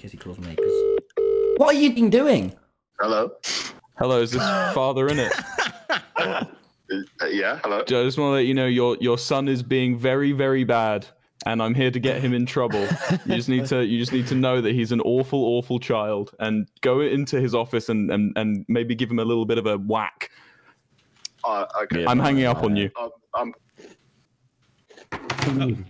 Kissy claws makers. What are you doing? Hello. Hello, is this Fatherinnit? Uh, yeah. Hello. I just want to let you know your your son is being very very bad, and I'm here to get him in trouble. You just need to you just need to know that he's an awful awful child, and go into his office and and, and maybe give him a little bit of a whack. Uh, okay. I'm hanging up on you. Um, um,